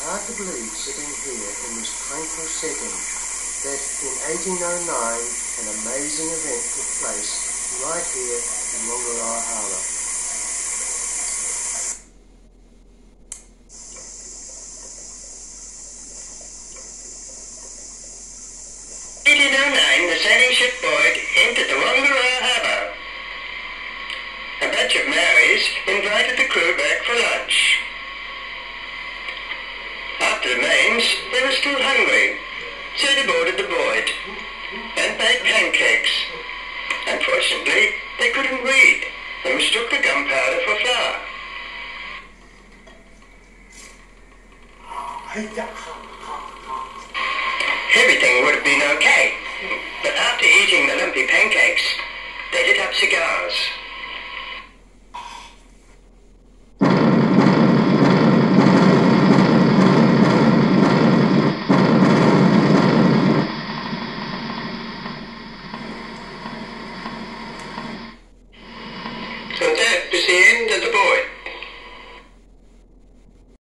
hard to believe sitting here in this tranquil setting that in 1809 an amazing event took place right here in Whangaroa Harbour. Oh the sailing entered the Harbour. A batch of invited the crew back for lunch. After mains, they were still hungry, so they boarded the Boyd and made pancakes. Unfortunately, they couldn't read and mistook the gunpowder for flour. Everything would have been okay, but after eating the lumpy pancakes, they lit up cigars. So that was the end of the Boyd.